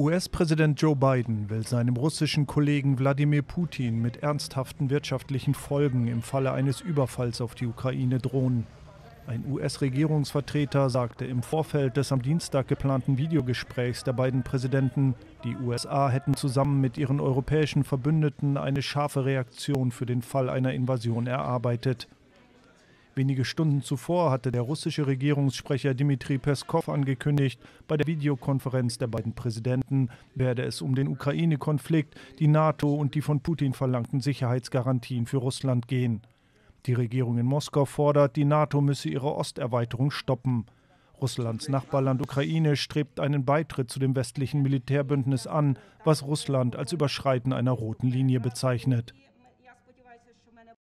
US-Präsident Joe Biden will seinem russischen Kollegen Wladimir Putin mit ernsthaften wirtschaftlichen Folgen im Falle eines Überfalls auf die Ukraine drohen. Ein US-Regierungsvertreter sagte im Vorfeld des am Dienstag geplanten Videogesprächs der beiden Präsidenten, die USA hätten zusammen mit ihren europäischen Verbündeten eine scharfe Reaktion für den Fall einer Invasion erarbeitet. Wenige Stunden zuvor hatte der russische Regierungssprecher Dmitri Peskov angekündigt, bei der Videokonferenz der beiden Präsidenten werde es um den Ukraine-Konflikt, die NATO und die von Putin verlangten Sicherheitsgarantien für Russland gehen. Die Regierung in Moskau fordert, die NATO müsse ihre Osterweiterung stoppen. Russlands Nachbarland Ukraine strebt einen Beitritt zu dem westlichen Militärbündnis an, was Russland als Überschreiten einer roten Linie bezeichnet.